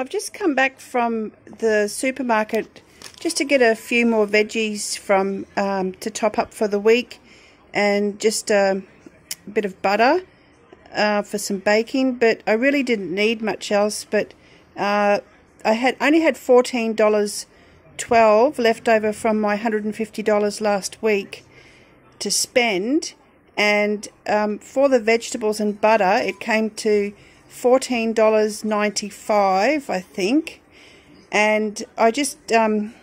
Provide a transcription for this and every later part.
I've just come back from the supermarket just to get a few more veggies from um, to top up for the week and just a bit of butter uh, for some baking but I really didn't need much else but uh, I had only had $14.12 left over from my $150 last week to spend and um, for the vegetables and butter it came to $14.95 I think. And I just um,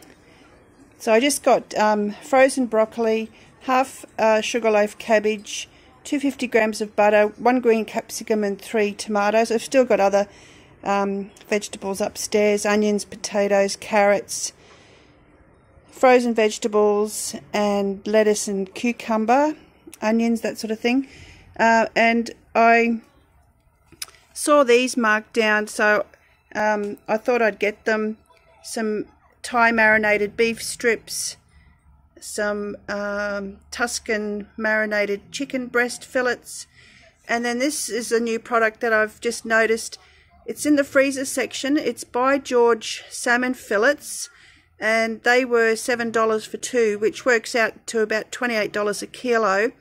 so I just got um, frozen broccoli half uh, sugarloaf cabbage 250 grams of butter one green capsicum and three tomatoes. I've still got other um, vegetables upstairs onions potatoes carrots frozen vegetables and lettuce and cucumber onions that sort of thing. Uh, and I saw these marked down, so um, I thought I'd get them. Some Thai marinated beef strips, some um, Tuscan marinated chicken breast fillets, and then this is a new product that I've just noticed. It's in the freezer section. It's by George salmon fillets, and they were $7 for two, which works out to about $28 a kilo.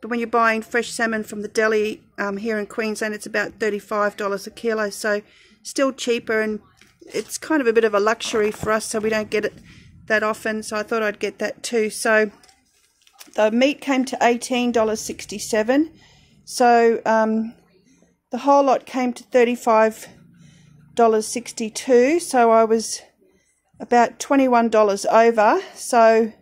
But when you're buying fresh salmon from the deli um, here in Queensland, it's about $35 a kilo. So still cheaper and it's kind of a bit of a luxury for us so we don't get it that often. So I thought I'd get that too. So the meat came to $18.67. So um, the whole lot came to $35.62. So I was about $21 over. So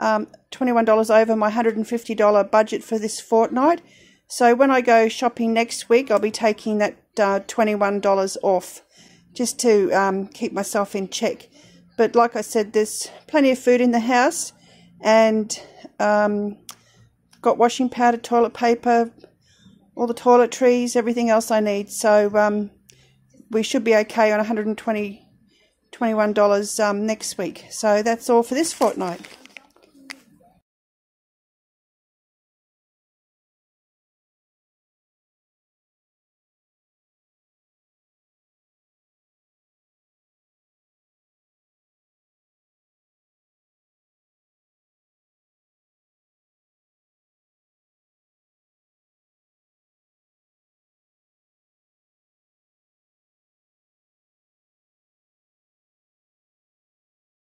um, $21 over my $150 budget for this fortnight. So when I go shopping next week, I'll be taking that uh, $21 off just to um, keep myself in check. But like I said, there's plenty of food in the house and um, got washing powder, toilet paper, all the toiletries, everything else I need. So um, we should be okay on $120 $21 um, next week. So that's all for this fortnight.